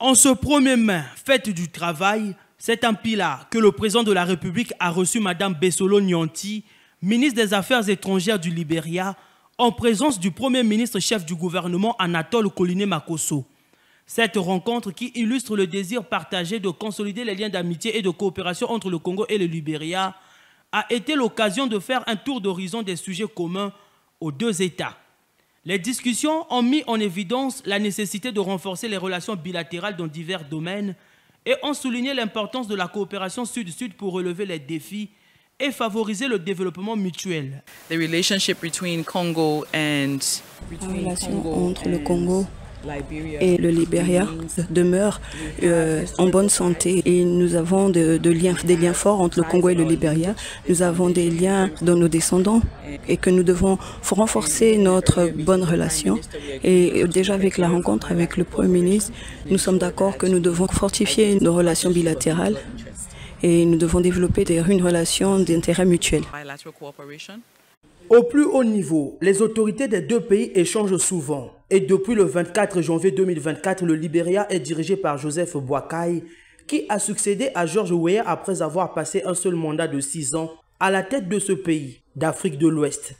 En ce premier main, fête du travail, c'est un pilat que le président de la République a reçu Mme Bessolo Nyanti, ministre des Affaires étrangères du Libéria, en présence du Premier ministre chef du gouvernement Anatole Koliné Makoso. Cette rencontre qui illustre le désir partagé de consolider les liens d'amitié et de coopération entre le Congo et le Libéria a été l'occasion de faire un tour d'horizon des sujets communs aux deux États. Les discussions ont mis en évidence la nécessité de renforcer les relations bilatérales dans divers domaines et ont souligné l'importance de la coopération sud-sud pour relever les défis et favoriser le développement mutuel. The relationship between Congo and la relation entre le Congo et le Libéria demeure euh, en bonne santé et nous avons de, de liens, des liens forts entre le Congo et le Libéria. Nous avons des liens dans nos descendants et que nous devons renforcer notre bonne relation. Et déjà avec la rencontre avec le Premier ministre, nous sommes d'accord que nous devons fortifier nos relations bilatérales et nous devons développer une relation d'intérêt mutuel. Au plus haut niveau, les autorités des deux pays échangent souvent. Et depuis le 24 janvier 2024, le Libéria est dirigé par Joseph Boakai, qui a succédé à George Weah après avoir passé un seul mandat de six ans à la tête de ce pays d'Afrique de l'Ouest.